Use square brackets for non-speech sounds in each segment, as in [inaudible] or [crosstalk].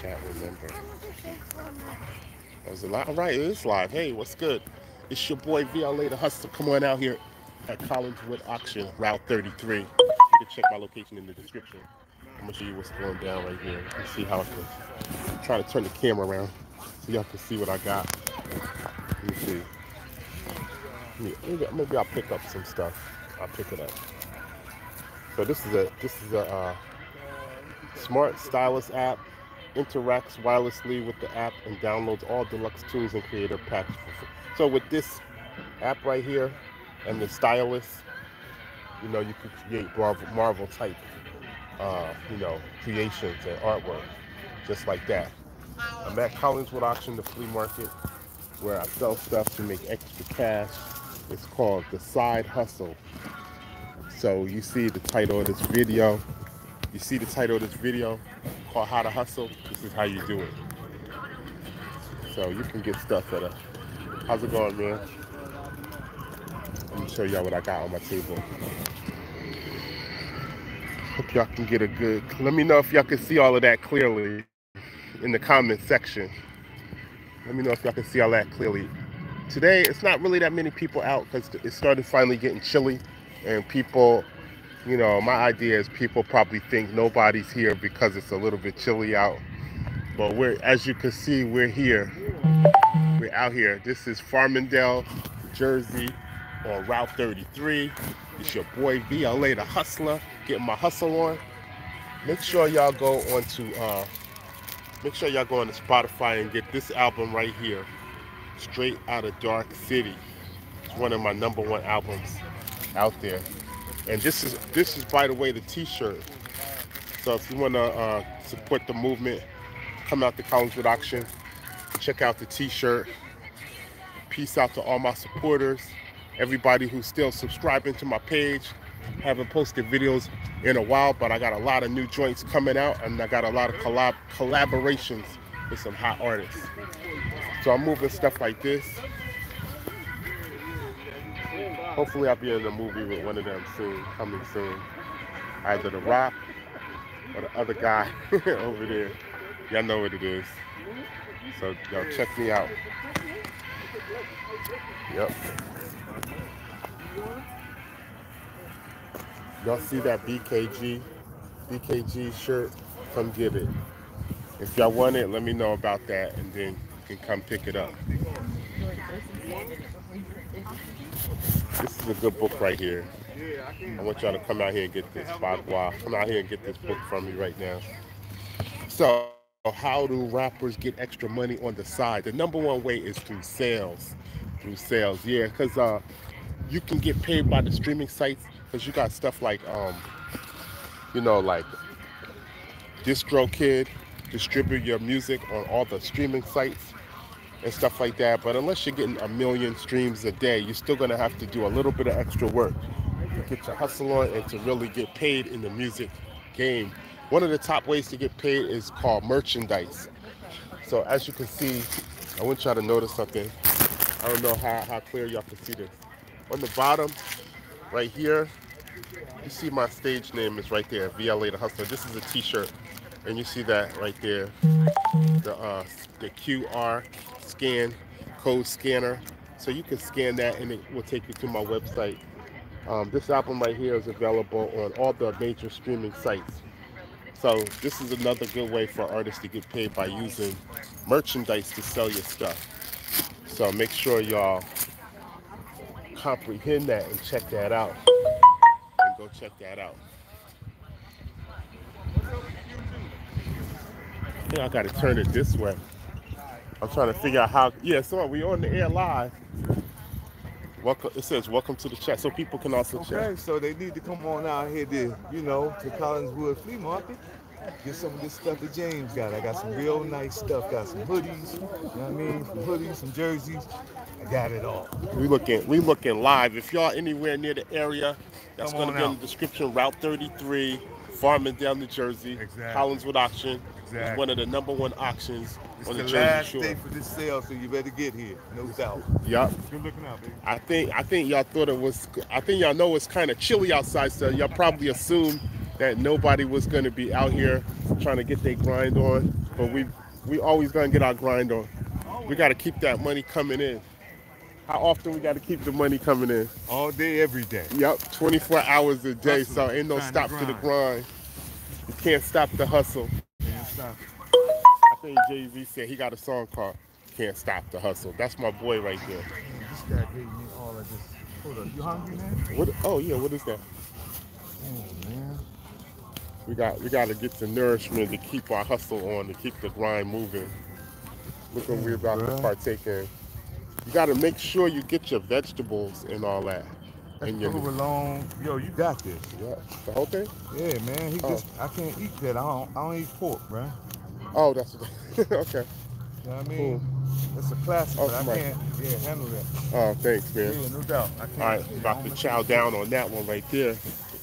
chat, remember. That was a lot. All right, it is live. Hey, what's good? It's your boy VLA the Hustler. Come on out here at Collingswood Auction, Route 33. You can check my location in the description. I'm gonna show you what's going down right here. You see how I can try to turn the camera around so y'all can see what I got. Let me see. Maybe, maybe I'll pick up some stuff. I'll pick it up. So this is a this is a uh, smart stylus app. Interacts wirelessly with the app and downloads all deluxe tunes and creator packs. So with this app right here and the stylus, you know, you can create Marvel, Marvel type, uh, you know, creations and artwork, just like that. I'm at Collinswood Auction, the flea market, where I sell stuff to make extra cash. It's called The Side Hustle. So you see the title of this video. You see the title of this video called How to Hustle. This is how you do it. So you can get stuff at a, how's it going, man? Let me show y'all what I got on my table. Hope y'all can get a good, let me know if y'all can see all of that clearly in the comment section. Let me know if y'all can see all that clearly. Today, it's not really that many people out because it started finally getting chilly and people, you know, my idea is people probably think nobody's here because it's a little bit chilly out. But we're, as you can see, we're here. We're out here. This is Farmingdale, Jersey on Route 33. It's your boy VLA, the hustler, getting my hustle on. Make sure y'all go onto uh, make sure y'all go on to Spotify and get this album right here, Straight Out of Dark City. It's one of my number one albums out there. And this is this is by the way the t-shirt. So if you want to uh, support the movement, come out to Collingswood Auction, check out the t-shirt. Peace out to all my supporters, everybody who's still subscribing to my page. Haven't posted videos in a while, but I got a lot of new joints coming out and I got a lot of collab collaborations with some hot artists. So I'm moving stuff like this. Hopefully I'll be in a movie with one of them soon, coming soon. Either The Rock or the other guy [laughs] over there. Y'all know what it is. So y'all check me out. Yep. Y'all see that BKG, BKG shirt? Come get it. If y'all want it, let me know about that and then you can come pick it up. This is a good book right here. I want y'all to come out here and get this. Bagua. Come out here and get this book from me right now. So, how do rappers get extra money on the side? The number one way is through sales. Through sales, yeah, because uh, you can get paid by the streaming sites because you got stuff like, um, you know, like DistroKid, distribute your music on all the streaming sites and stuff like that. But unless you're getting a million streams a day, you're still gonna have to do a little bit of extra work to get your hustle on and to really get paid in the music game. One of the top ways to get paid is called merchandise. So as you can see, I want y'all to notice something. I don't know how, how clear y'all can see this. On the bottom, right here, you see my stage name is right there, VLA the Hustler. This is a t-shirt, and you see that right there, the, uh, the QR scan code scanner. So you can scan that and it will take you to my website. Um, this album right here is available on all the major streaming sites. So this is another good way for artists to get paid by using merchandise to sell your stuff. So make sure y'all comprehend that and check that out. And go check that out. I I gotta turn it this way. I'm trying to figure out how. Yeah, so we on the air live. Welcome. It says welcome to the chat, so people can also Okay, chat. so they need to come on out here to, you know, to Collinswood Flea Market. Get some of this stuff that James got. I got some real nice stuff. Got some hoodies, you know what I mean? Some hoodies, some jerseys. I got it all. We looking. We looking live. If y'all anywhere near the area, that's Come going to on be in the description. Route 33, Farmingdale, New Jersey. Exactly. Collinswood auction. It's Exactly. one of the number one auctions It's on the the, Jersey last Shore. day for this sale, so you better get here, no doubt. Yup. Good looking out, baby. I think I think y'all thought it was. I think y'all know it's kind of chilly outside, so y'all probably assumed that nobody was going to be out here trying to get their grind on, but we we always gonna get our grind on. We gotta keep that money coming in. How often we gotta keep the money coming in? All day, every day. Yep, 24 hours a day, Hustle, so ain't no trying to stop to the grind. You can't stop the hustle. Can't stop. I think Jay Z said he got a song called "Can't Stop the Hustle." That's my boy right there. This guy gave me all of this. Hold up, you hungry, man? What? Oh yeah, what is that? Oh, man. We got we got to get the nourishment to keep our hustle on, to keep the grind moving. Look what we're about to partake in. You got to make sure you get your vegetables and all that. That's And your long. Yo, you got this. yeah, the whole thing. Yeah, man. He Oh. just, I can't eat that. I don't, I don't eat pork, bro. Oh, that's [laughs] okay. You know what I mean? That's a classic, Oh, but I can't, yeah, handle that. Oh, thanks, man. Yeah, no doubt. I can't. All right, about to chow down on that one right there.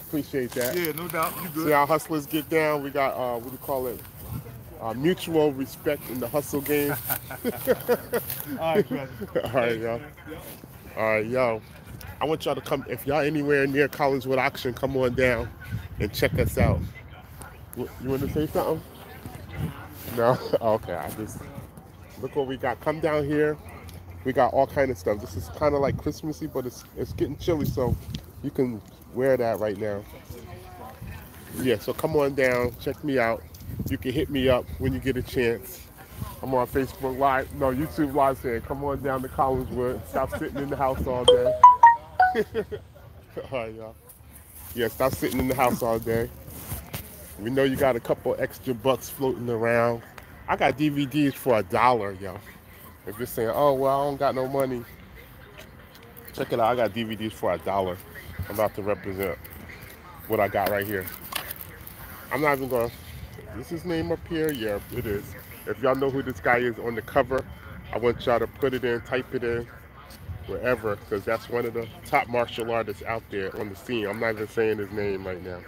Appreciate that. Yeah, no doubt. You good. See how hustlers get down. We got uh, what do you call it? Uh, mutual respect in the hustle game. [laughs] [laughs] All right, brother. All right, y'all. All right, yo. I want y'all to come. If y'all anywhere near Collingswood Auction, come on down and check us out. You you want to say something? No. [laughs] Okay. I just look what we got. Come down here. We got all kind of stuff. This is kind of like Christmassy, but it's it's getting chilly, so you can wear that right now. Yeah. So come on down. Check me out. You can hit me up when you get a chance. I'm on Facebook Live, no, YouTube Live saying, come on down to Collinswood. Stop sitting in the house all day. [laughs] all right, y'all. Yeah, stop sitting in the house all day. We know you got a couple extra bucks floating around. I got DVDs for a dollar, yo. If you're saying, oh, well, I don't got no money, check it out. I got DVDs for a dollar. I'm about to represent what I got right here. I'm not even going to. Is his name up here? Yeah, it is. If y'all know who this guy is on the cover, I want y'all to put it in, type it in, wherever, because that's one of the top martial artists out there on the scene. I'm not even saying his name right now.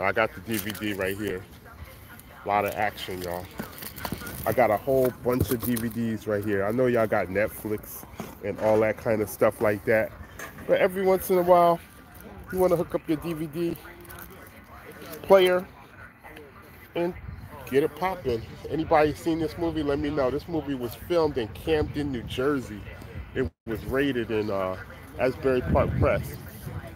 I got the DVD right here. A lot of action, y'all. I got a whole bunch of DVDs right here. I know y'all got Netflix and all that kind of stuff like that. But every once in a while, you want to hook up your DVD player and get it popping. Anybody seen this movie? Let me know. This movie was filmed in Camden, New Jersey. It was rated in uh, Asbury Park Press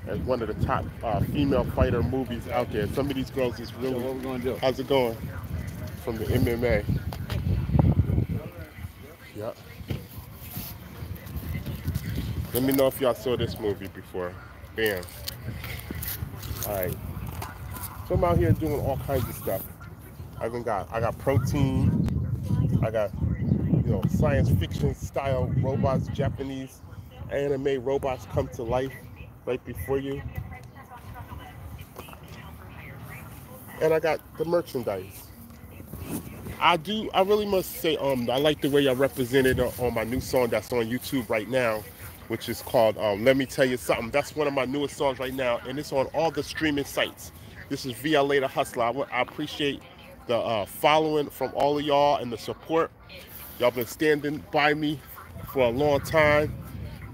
as one of the top uh, female fighter movies out there. Some of these girls is really. what we gonna do? How's it going? From the MMA. Yep. Let me know if y'all saw this movie before. Bam. All right. So I'm out here doing all kinds of stuff. I even got I got protein. I got you know science fiction style robots, Japanese anime robots come to life right before you. And I got the merchandise. I do. I really must say, um, I like the way I represented on my new song that's on YouTube right now, which is called um, "Let Me Tell You Something." That's one of my newest songs right now, and it's on all the streaming sites. This is VLA the Hustler. I, I appreciate the uh, following from all of y'all and the support. Y'all been standing by me for a long time,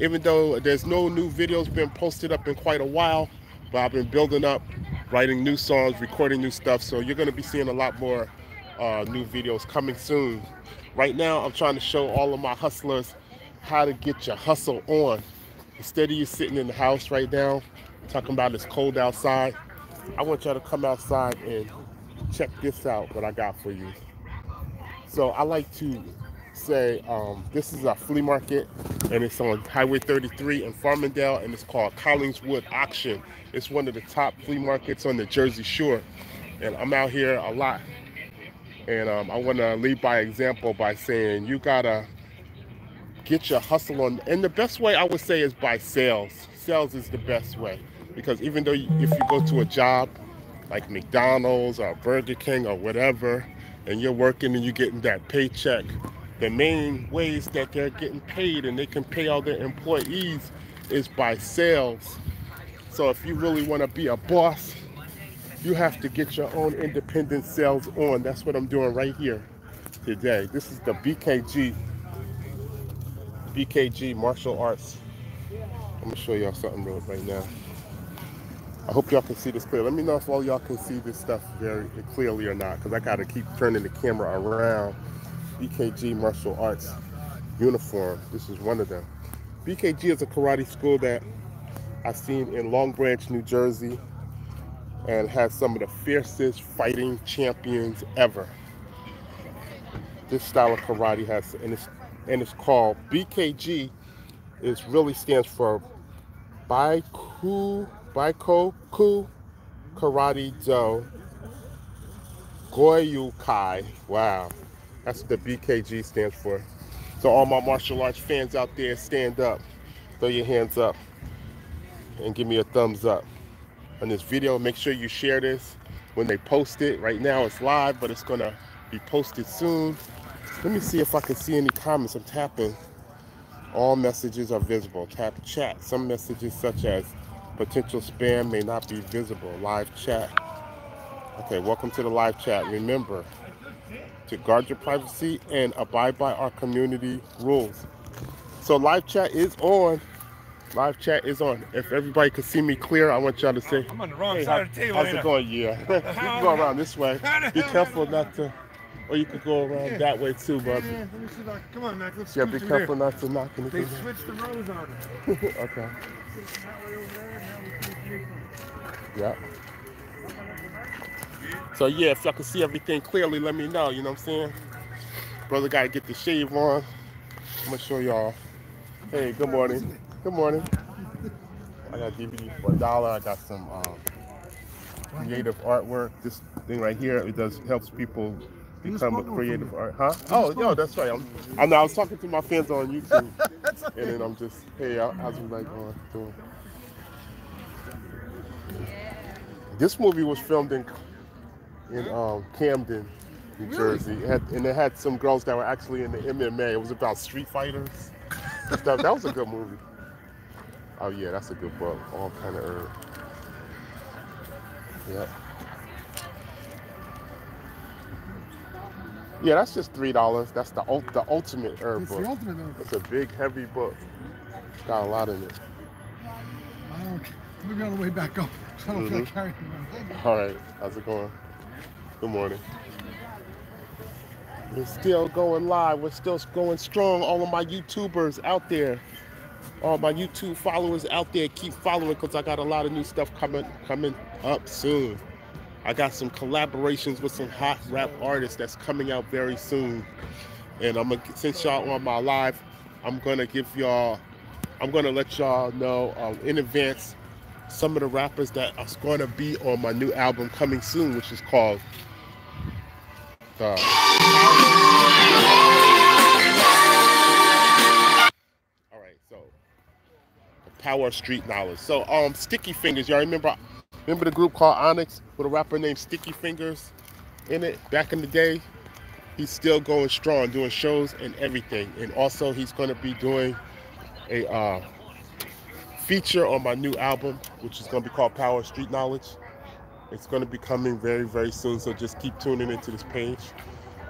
even though there's no new videos been posted up in quite a while. But I've been building up, writing new songs, recording new stuff. So you're gonna be seeing a lot more uh, new videos coming soon. Right now, I'm trying to show all of my hustlers how to get your hustle on. Instead of you sitting in the house right now, talking about it's cold outside, I want y'all to come outside and check this out, what I got for you. So I like to say um, this is a flea market and it's on Highway 33 in Farmingdale and it's called Collingswood Auction. It's one of the top flea markets on the Jersey Shore. And I'm out here a lot. And um, I want to lead by example by saying you gotta get your hustle on. And the best way I would say is by sales. Sales is the best way because even though you, if you go to a job like McDonald's or Burger King or whatever, and you're working and you're getting that paycheck, the main ways that they're getting paid and they can pay all their employees is by sales. So if you really want to be a boss, you have to get your own independent sales on. That's what I'm doing right here today. This is the BKG, BKG Martial Arts. I'm gonna show y'all something real right now. I hope y'all can see this clear. Let me know if all y'all can see this stuff very clearly or not, because I got to keep turning the camera around. BKG Martial Arts uniform. This is one of them. BKG is a karate school that I've seen in Long Branch, New Jersey, and has some of the fiercest fighting champions ever. This style of karate has, and it's, and it's called BKG. It really stands for Baiku Baikoku Karate Do Goyukai. Wow. That's what the BKG stands for. So all my martial arts fans out there, stand up. Throw your hands up and give me a thumbs up on this video. Make sure you share this when they post it. Right now it's live, but it's gonna be posted soon. Let me see if I can see any comments. I'm tapping. All messages are visible. Tap chat. Some messages such as Potential spam may not be visible. Live chat. Okay, welcome to the live chat. Remember to guard your privacy and abide by our community rules. So live chat is on. Live chat is on. If everybody can see me clear, I want y'all to say. I'm on the wrong hey, side of the table. How's it going? Yeah. [laughs] [laughs] you can go around this way. Be careful not to. Or you could go around yeah. that way too, brother. Yeah, let me see if I, come on, Mac. Let's yeah, be careful there. not to knock anything. They switched the rows on it. [laughs] okay. Yeah. So yeah, if y'all can see everything clearly, let me know, you know what I'm saying? Brother gotta get the shave on. I'm gonna show y'all. Hey, good morning. Good morning. I got DVD for a dollar. I got some um, creative artwork. This thing right here, it does helps people become a creative art, huh? Oh, yo, that's right. I'm, I know. I was talking to my fans on YouTube, [laughs] and then I'm just, hey, how's you like doing? This movie was filmed in in um, Camden, New really? Jersey, it had, and it had some girls that were actually in the MMA. It was about street fighters. stuff. That was a good movie. Oh yeah, that's a good book. All kind of herb. Yep. Yeah, that's just three dollars. That's the the ultimate herb it's book. The ultimate herb. It's a big, heavy book. It's Got a lot in it. I don't. We're on the way back up. [laughs] I don't mm -hmm. feel like carrying All right. How's it going? Good morning. We're still going live. We're still going strong. All of my YouTubers out there, all my YouTube followers out there, keep following because I got a lot of new stuff coming coming up soon. I got some collaborations with some hot rap artists that's coming out very soon. And I'm gonna since y'all on my live, I'm gonna give y'all, I'm gonna let y'all know um, in advance some of the rappers that are going to be on my new album coming soon, which is called All right, so the Power Street Knowledge. So um Sticky Fingaz, y'all remember remember the group called Onyx with a rapper named Sticky Fingaz in it back in the day? He's still going strong, doing shows and everything. And also he's gonna be doing a uh, feature on my new album, which is gonna be called Power Street Knowledge. It's going to be coming very, very soon, so just keep tuning into this page.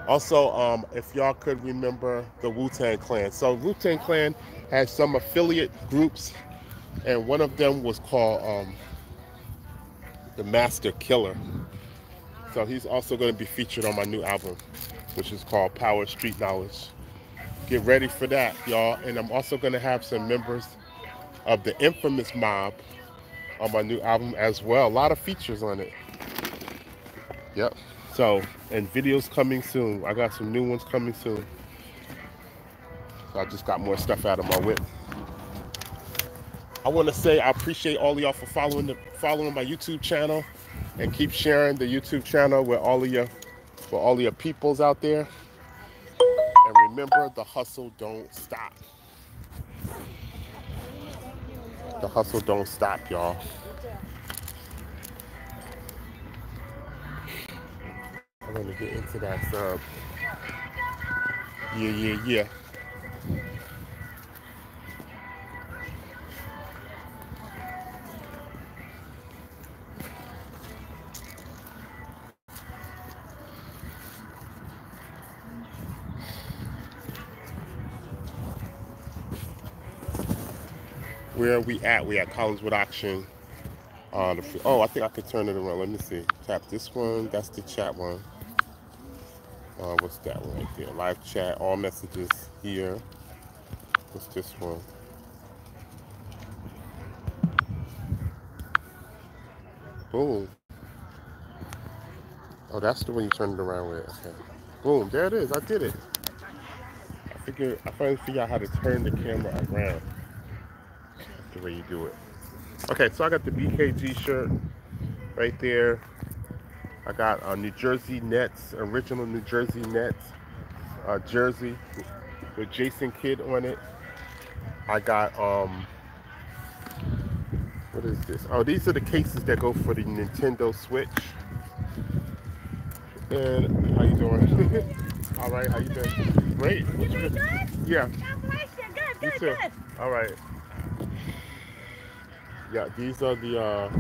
Also, um, if y'all could remember the Wu-Tang Clan. So Wu-Tang Clan has some affiliate groups, and one of them was called um, the Masta Killa. So he's also going to be featured on my new album, which is called Power Street Knowledge. Get ready for that, y'all. And I'm also going to have some members of the Infamous Mobb on my new album as well. A lot of features on it. Yep. So, and videos coming soon. I got some new ones coming soon. So I just got more stuff out of my whip. I want to say I appreciate all y'all for following the following my YouTube channel and keep sharing the YouTube channel with all of your for all of your peoples out there. And remember the hustle don't stop. The hustle don't stop, y'all. I'm gonna get into that sub. Yeah, yeah, yeah. Where we at? We at Collingswood Auction Uh, the, oh, I think I could turn it around. Let me see. Tap this one. That's the chat one. Uh, what's that one right there? Live chat. All messages here. What's this one? Boom. Oh, that's the one you turned it around with. Okay. Boom. There it is. I did it. I figured. I finally figured out how to turn the camera around. The way you do it. Okay, so I got the BKG shirt right there. I got a New Jersey Nets, original New Jersey Nets uh, jersey with Jason Kidd on it. I got um what is this? Oh, these are the cases that go for the Nintendo Switch. And how you doing? [laughs] All right, how you doing? Great. You good? Yeah. God bless you. Good, You good, too. good. All right. Yeah, these are the uh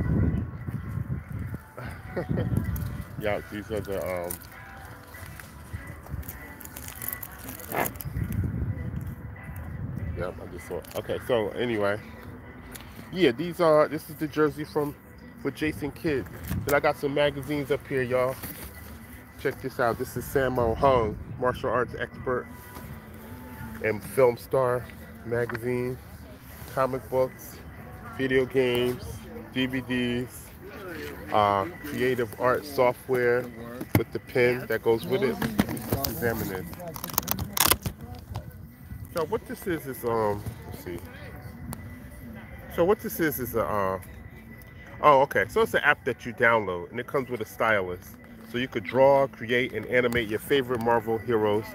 [laughs] Yeah, these are the um Yep, I just saw Okay, so anyway. Yeah, these are this is the jersey from for Jason Kidd. Then I got some magazines up here, y'all. Check this out. This is Sammo Hung, martial arts expert and film star magazine, comic books, video games, DVDs, uh, creative art software with the pen that goes with it. Let's examine it. So what this is is um let's see. So what this is is a uh oh okay so it's an app that you download and it comes with a stylus so you could draw create and animate your favorite Marvel heroes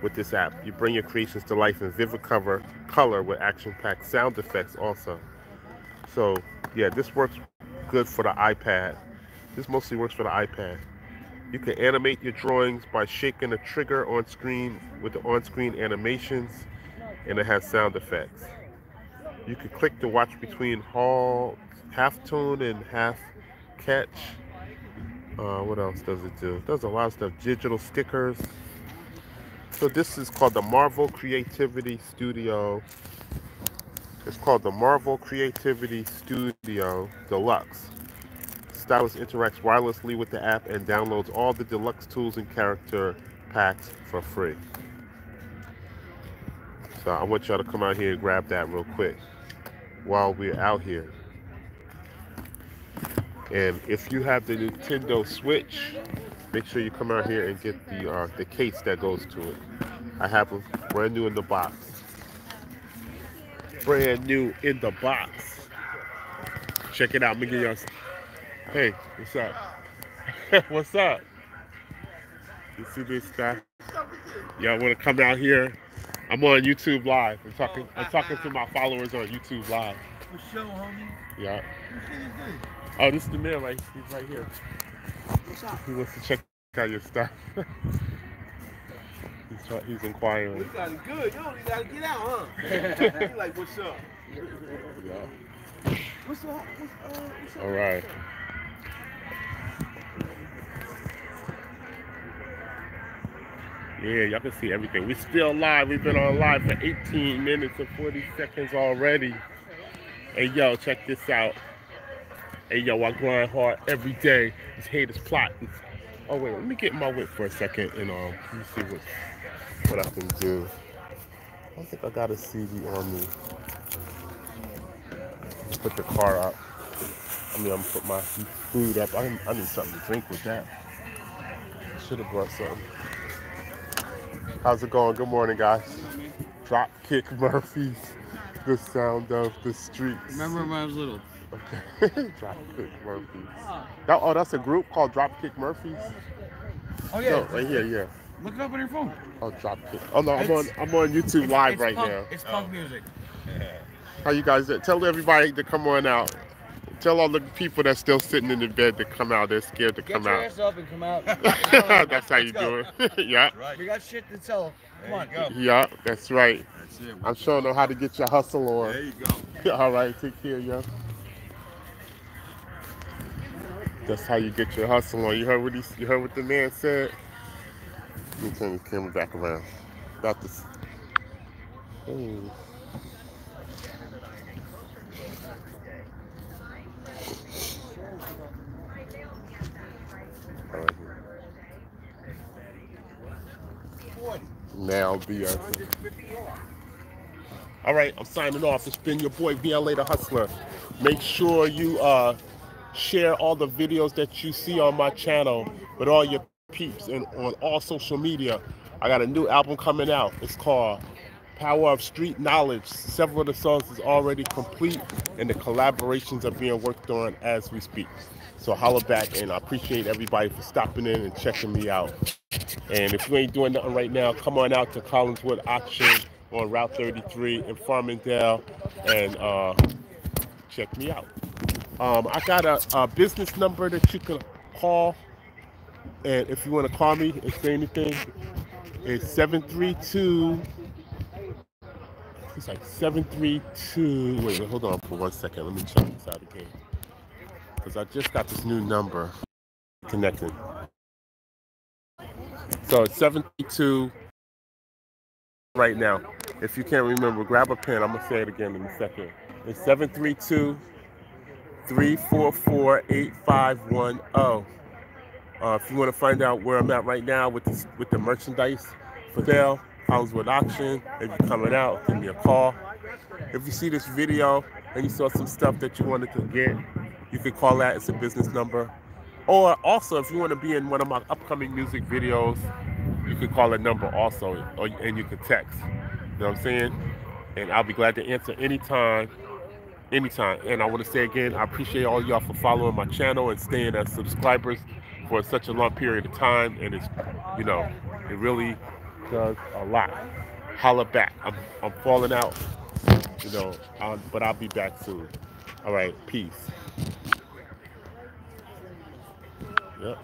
with this app. You bring your creations to life in vivid cover color with action-packed sound effects also. So yeah, this works good for the iPad. This mostly works for the iPad. You can animate your drawings by shaking the trigger on screen with the on-screen animations and it has sound effects. You can click to watch between hall, half tone and half catch. Uh, what else does it do? It does a lot of stuff. Digital stickers. So this is called the Marvel Creativity Studio. It's called the Marvel Creativity Studio Deluxe. Stylus interacts wirelessly with the app and downloads all the deluxe tools and character packs for free. So I want y'all to come out here and grab that real quick while we're out here. And if you have the Nintendo Switch, make sure you come out here and get the uh, the case that goes to it. I have them brand new in the box. Brand new in the box. Check it out. Y'all. Hey, what's up? [laughs] what's up? You see this guy? Y'all want to come out here? I'm on YouTube Live. I'm talking. I'm talking to my followers on YouTube Live. For sure, homie. Yeah. What can you do? Oh, this is the man right. He's right here. He wants to check out your stuff. [laughs] he's he's inquiring. We got it good. You only gotta get out, huh? [laughs] you like, what's up? Yeah. What's up? What's, uh, what's up? All right. Yeah, y'all can see everything. We're still live. We've been on live for 18 minutes and 40 seconds already. Hey, yo, check this out. Hey, yo, I grind hard every day. These haters plotting. Oh, wait, let me get my whip for a second and um, let me see what, what I can do. I don't think I got a CD on me. Put the car up. I mean, I'm gonna put my food up. I, I need something to drink with that. Should have brought something. How's it going? Good morning, guys. Dropkick Murphys. The sound of the streets. Remember when I was little? Okay. [laughs] Drop kick Murphys. That, oh, that's a group called Dropkick Murphys. Oh No, right here, yeah. Look it up on your phone. Oh, Drop it. Oh no, I'm on. I'm on YouTube Live it's right punk, now. It's punk music. [laughs] How you guys doing? Tell everybody to come on out. Tell all the people that's still sitting in the bed to come out. They're scared to Get come your out. ass up and come out. [laughs] that's how you do it. [laughs] yeah. We got shit to tell. Come on. Go. Yeah, that's right. That's it. I'm showing them how to get your hustle on. There you go. All right, take care, yo. That's how you get your hustle on. You heard what he, you heard what the man said. Let me turn the camera back around. Got this. Hey. Now be all right i'm signing off it's been your boy vla the hustler make sure you uh share all the videos that you see on my channel with all your peeps and on all social media. I got a new album coming out. It's called Power of Street Knowledge. Several of the songs is already complete and the collaborations are being worked on as we speak. So holla back and I appreciate everybody for stopping in and checking me out. And if you ain't doing nothing right now, come on out to Collinswood Auction on Route 33 in Farmingdale and uh, check me out. Um, I got a, a business number that you can call. And if you want to call me and say anything, it's 732. It's like 732. Wait, hold on for one second. Let me check this out again. Because I just got this new number connected. So it's 732 right now. If you can't remember, grab a pen. I'm going to say it again in a second. It's 732 344 8510. Uh, if you want to find out where I'm at right now with the, with the merchandise for sale, Collingswood Auction, if you're coming out, give me a call. If you see this video and you saw some stuff that you wanted to get, you can call that. It's a business number. Or also, if you want to be in one of my upcoming music videos, you can call a number also, or, and you can text. You know what I'm saying? And I'll be glad to answer anytime, anytime. And I want to say again, I appreciate all y'all for following my channel and staying as subscribers for such a long period of time. And it's, you know, it really does a lot. Holla back. I'm, I'm falling out, you know, um, but I'll be back soon. All right, peace. Yep.